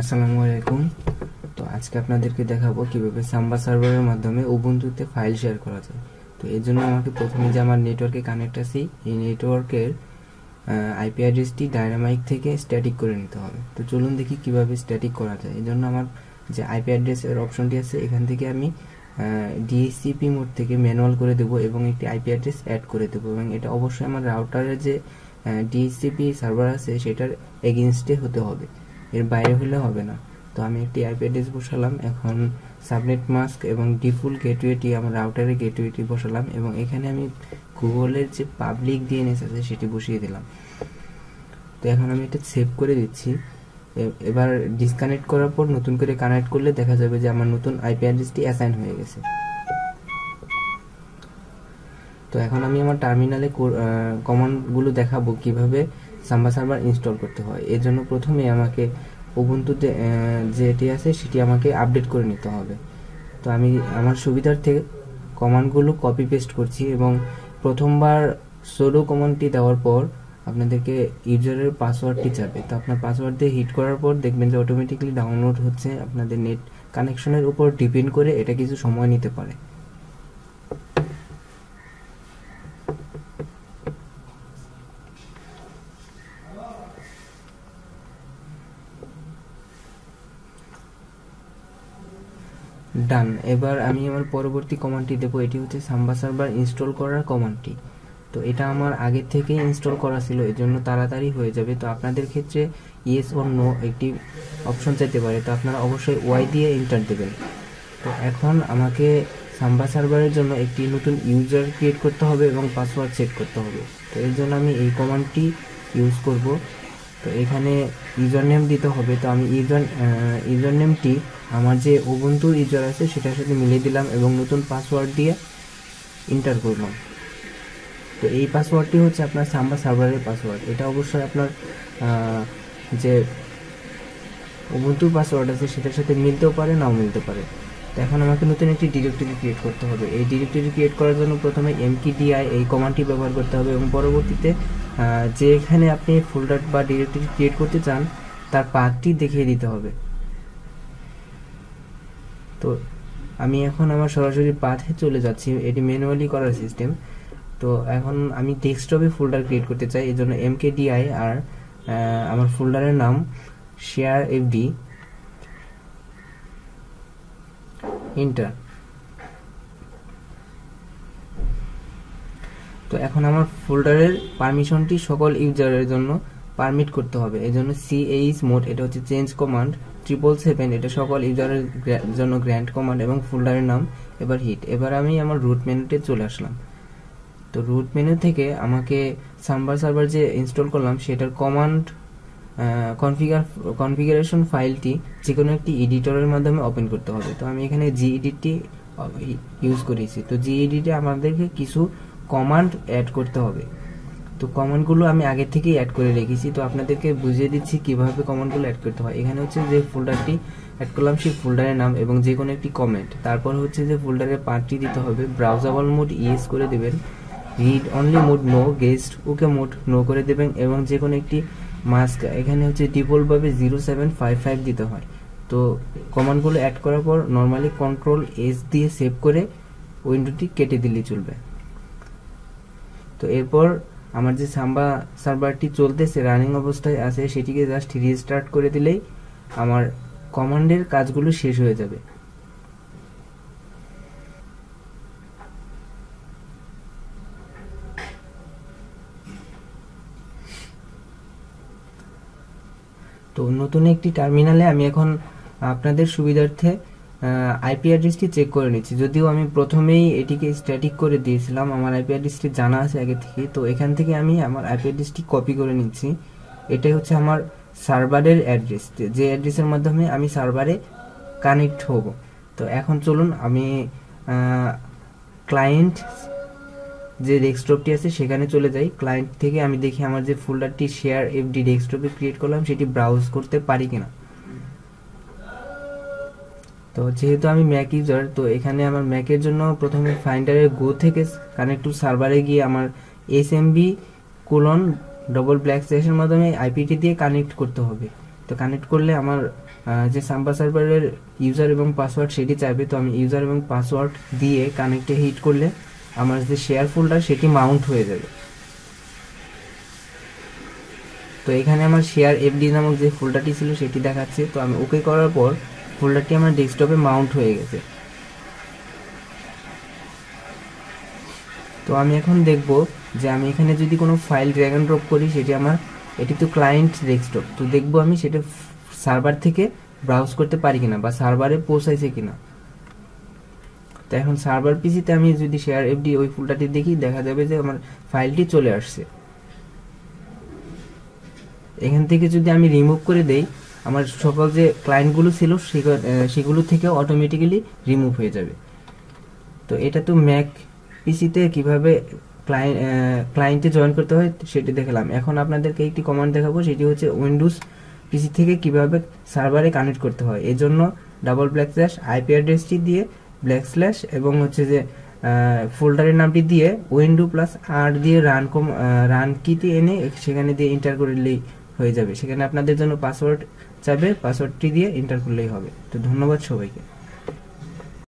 আসসালামু আলাইকুম। তো আজকে আপনাদেরকে দেখাবো কীভাবে সাম্বা সার্ভারের মাধ্যমে উবুন্টুতে ফাইল শেয়ার করা যায়। তো এর জন্য আমাকে প্রথমে যে আমার নেটওয়ার্কে কানেক্ট আছি, এই নেটওয়ার্কের আইপি অ্যাড্রেসটি ডায়নামাইক থেকে স্ট্যাটিক করে নিতে হবে। তো চলুন দেখি কীভাবে স্ট্যাটিক করা যায়। এই জন্য আমার যে আইপি অ্যাড্রেসের অপশনটি আছে, এখান থেকে আমি ডিএসসিপি মোড থেকে ম্যানুয়াল করে দেবো এবং একটি আইপি অ্যাড্রেস অ্যাড করে দেবো এবং এটা অবশ্যই আমার রাউটারের যে ডিএসসিপি সার্ভার আছে, সেটার এগেনস্টে হতে হবে। এর বাইরে হলে হবে না। তো আমি একটি আইপি অ্যাড্রেস বসালাম, এখন সাবনেট মাস্ক এবং ডিফুল গেটওয়েটি আমার রাউটারের গেটওয়েটি বসালাম এবং এখানে আমি গুগলের যে পাবলিক ডিএনএস আছে সেটি বসিয়ে দিলাম। তো এখন আমি এটা সেভ করে দিচ্ছি। এবার ডিসকানেক্ট করার পর নতুন করে কানেক্ট করলে দেখা যাবে যে আমার নতুন আইপি অ্যাড্রেসটি অ্যাসাইন হয়ে গেছে। তো এখন আমি আমার টার্মিনালে কমান্ডগুলো দেখাবো কীভাবে সাম্বা সার্ভার ইনস্টল করতে হয়। এর জন্য প্রথমে আমাকে উবুন্টু যেটি আছে সেটি আমাকে আপডেট করে নিতে হবে। তো আমি আমার সুবিধার্থে কমান্ডগুলো কপি পেস্ট করছি এবং প্রথমবার সোডো কমান্ডটি দেওয়ার পর আপনাদেরকে ইউজারের পাসওয়ার্ডটি চাবে তো আপনার পাসওয়ার্ড দিয়ে হিট করার পর দেখবেন যে অটোমেটিকলি ডাউনলোড হচ্ছে। আপনাদের নেট কানেকশনের উপর ডিপেন্ড করে এটা কিছু সময় নিতে পারে। ডান এবার আমি আমার পরবর্তী কমান্ডটি দেবো। এটি হচ্ছে সাম্বা সার্ভার ইনস্টল করার কমান্ডটি তো এটা আমার আগে থেকে ইনস্টল করা ছিল এর জন্য তাড়াতাড়ি হয়ে যাবে। তো আপনাদের ক্ষেত্রে ইয়েস ওর নো একটি অপশন চাইতে পারে। তো আপনারা অবশ্যই ওয়াই দিয়ে এন্টার দেবেন। তো এখন আমাকে সাম্বা সার্ভারের জন্য একটি নতুন ইউজার ক্রিয়েট করতে হবে এবং পাসওয়ার্ড সেট করতে হবে। তো এর জন্য আমি এই কমান্ডটি ইউজ করব। তো এখানে ইউজার নেম দিতে হবে। তো আমি ইউজার ইউজার নেমটি আমার যে ওবন্তুর ইউজার আছে, সেটার সাথে মিলিয়ে দিলাম এবং নতুন পাসওয়ার্ড দিয়ে এন্টার করলাম। তো এই পাসওয়ার্ডটি হচ্ছে আপনার সাম্বা সার্ভারের পাসওয়ার্ড এটা অবশ্যই আপনার যে ওবন্তুর পাসওয়ার্ড আছে, সেটার সাথে মিলতেও পারে, নাও মিলতে পারে। তো এখন আমাকে নতুন একটি ডিরেক্টরি ক্রিয়েট করতে হবে। এই ডিরেক্টরি ক্রিয়েট করার জন্য প্রথমে এমকিডিআই এই কমান্ডটি ব্যবহার করতে হবে এবং পরবর্তীতে যেখানে আপনি ফোল্ডার বা ডিরেক্টরি ক্রিয়েট করতে চান, তার পাথটি দেখিয়ে দিতে হবে। তো আমি এখন আমার সরাসরি পাথে চলে যাচ্ছি, এটি ম্যানুয়ালি করার সিস্টেম তো এখন আমি ডেস্কটপে ফোল্ডার ক্রিয়েট করতে চাই, এই জন্য এমকেডিআই আর আমার ফোল্ডারের নাম শেয়ার এফডি ইন্টার তো এখন আমার ফোল্ডারের পারমিশনটি সকল ইউজারের জন্য পারমিট করতে হবে এই জন্য সিএইচ মোড এটা হচ্ছে চেঞ্জ কমান্ড ট্রিপল সেভেন এটা সকল ইউজারের জন্য গ্র্যান্ড কমান্ড এবং ফোল্ডারের নাম, এবার হিট এবার আমি আমার রুট মেনুতে চলে আসলাম। তো রুট মেনু থেকে আমাকে সাম্বার সার্ভার যে ইনস্টল করলাম, সেটার কমান্ড কনফিগার কনফিগারেশন ফাইলটি যে কোনো একটি এডিটরের মাধ্যমে ওপেন করতে হবে। তো আমি এখানে জি এডিটটি ইউজ করেছি। তো জি এডিটে আমাদেরকে কিছু কমান্ড অ্যাড করতে হবে। তো কমান্ডগুলো আমি আগে থেকেই অ্যাড করে রেখেছি, তো আপনাদেরকে বুঝিয়ে দিচ্ছি কীভাবে কমান্ডগুলো অ্যাড করতে হয়। এখানে হচ্ছে যে ফোল্ডারটি অ্যাড করলাম, সেই ফোল্ডারের নাম এবং যে কোনো একটি কমেন্ট তারপর হচ্ছে যে ফোল্ডারের পার্টটি দিতে হবে। ব্রাউজাবল মোড ইয়েস করে দেবেন। Read only mode no guest okay mode no করে দেবেন এবং যে কোনো একটি মাস্ক এখানে হচ্ছে ডিফল্টভাবে জিরো সেভেন ফাইভ ফাইভ দিতে হয়। তো কমান্ডগুলো অ্যাড করার পর নর্মালি কন্ট্রোল এস দিয়ে সেভ করে উইন্ডোটি কেটে দিলেই চলবে। তো এরপর আমার যে সাম্বা সার্ভারটি চলতেছে রানিং অবস্থায় আছে, সেটিকে জাস্ট রিস্টার্ট করে দিলেই আমার কমান্ডের কাজগুলো শেষ হয়ে যাবে। তো নতুন একটি টার্মিনালে আমি এখন আপনাদের সুবিধার্থে আইপি অ্যাড্রেসটি চেক করে নিচ্ছি। যদিও আমি প্রথমেই এটিকে স্ট্যাটিক করে দিয়েছিলাম, আমার আইপি অ্যাড্রেসটি জানা আছে আগে থেকে তো এখান থেকে আমি আমার আইপি অ্যাড্রেসটি কপি করে নিচ্ছি। এটাই হচ্ছে আমার সার্ভারের অ্যাড্রেস যে অ্যাড্রেসের মাধ্যমে আমি সার্ভারে কানেক্ট হব। তো এখন চলুন আমি ক্লায়েন্ট যে ডেস্কটপটি আছে সেখানে চলে যাই। ক্লায়েন্ট থেকে আমি দেখি আমার যে ফোল্ডারটি শেয়ার এফডি ডেস্কটপে ক্রিয়েট করলাম, সেটি ব্রাউজ করতে পারি কিনা। তো যেহেতু আমি ম্যাক ইউজার তো এখানে আমার ম্যাকের জন্য প্রথমে ফাইন্ডারের গো থেকে কানেক্ট টু সার্ভারে গিয়ে আমার S M B colon double back স্ল্যাশের মাধ্যমে আইপিটি দিয়ে কানেক্ট করতে হবে। তো কানেক্ট করলে আমার যে সাম্বা সার্ভারের ইউজার এবং পাসওয়ার্ড সেটি চাইবে, তো আমি ইউজার এবং পাসওয়ার্ড দিয়ে কানেক্টে হিট করলে আমার যে শেয়ার ফোল্ডার সেটি মাউন্ট হয়ে যাবে। তো এখানে আমার শেয়ার এফডি নামক যে ফোল্ডারটি ছিল সেটি দেখাচ্ছে। তো আমি ওকে করার পর ফোল্ডারটি আমার ডেস্কটপে মাউন্ট হয়ে গেছে। তো আমি এখন দেখব যে আমি এখানে যদি কোনো ফাইল ড্র্যাগ অ্যান্ড ড্রপ করি, সেটি আমার, এটি তো ক্লায়েন্ট ডেস্কটপ, তো দেখব আমি সেটা সার্ভার থেকে ব্রাউজ করতে পারি কিনা বা সার্ভারে পৌঁছাইছে কিনা। তো এখন সার্ভার পিসিতে আমি যদি শেয়ার এফডি ওই ফোল্ডারটি দেখি, দেখা যাবে যে আমার ফাইলটি চলে আসছে। এখান থেকে যদি আমি রিমুভ করে দেই আমার সকল যে ক্লায়েন্টগুলো ছিল সেগুলো থেকে অটোমেটিক্যালি রিমুভ হয়ে যাবে। তো এটা তো ম্যাক পিসিতে কীভাবে ক্লায়েন্ট ক্লায়েন্টে জয়েন করতে হয়, সেটি দেখলাম। এখন আপনাদেরকে একটি কমান্ড দেখাবো, সেটি হচ্ছে উইন্ডোজ পিসি থেকে কীভাবে সার্ভারে কানেক্ট করতে হয়। এর জন্য ডাবল ব্ল্যাক স্ল্যাশ আইপি অ্যাড্রেসটি দিয়ে ব্ল্যাক স্ল্যাশ এবং হচ্ছে যে ফোল্ডারের নামটি দিয়ে উইন্ডো প্লাস আর দিয়ে রান কম রান কিতে এনে সেখানে দিয়ে এন্টার করলেই হয়ে যাবে। সেখানে আপনাদের জন্য পাসওয়ার্ড চাইবে পাসওয়ার্ডটি দিয়ে এন্টার করলেই হবে। তো ধন্যবাদ সবাইকে।